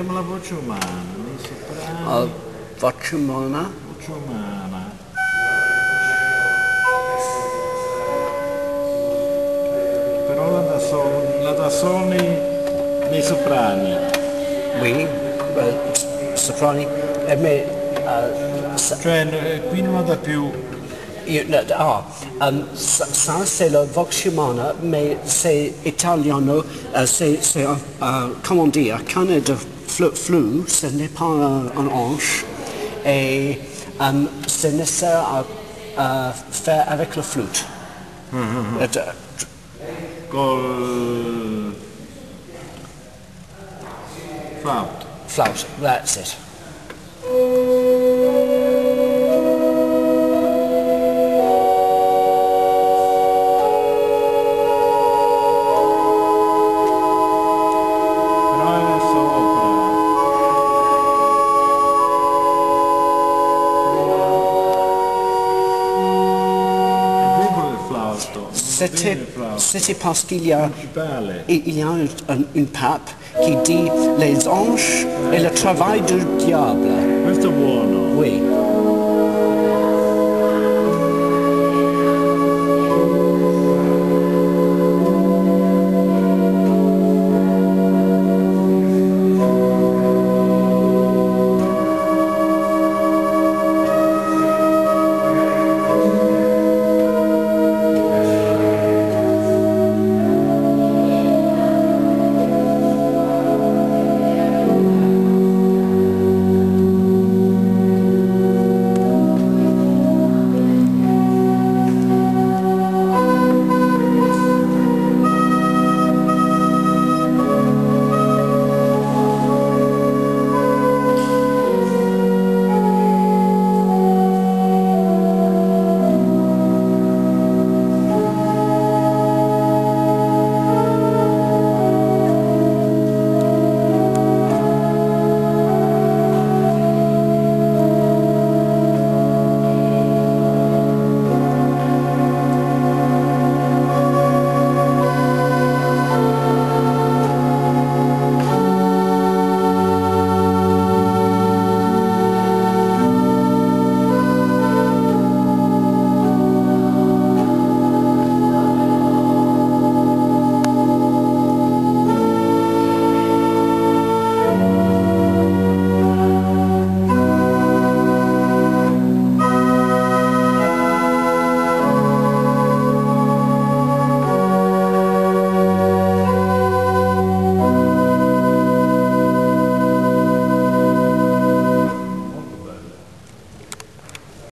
voce umana. voce umana. Però la da, sol, la da soli nei soprani. Oui, euh, soprani. Eh, mais euh, ça, Cioè eh, qui non da più you- no, ah, um, ça, c'est le voce umana, mais c'est italiano, euh, c'est, un- un- comment dire, a de flou, ce n'est pas un, un hanche, et um, c'est nécessaire à, à faire avec le flûte. Euh, de- col flauto. Flute, that's it. C'était, parce qu'il y a, principale. il il y a un- un- une pape qui dit les anges et le travail du diable. Oui.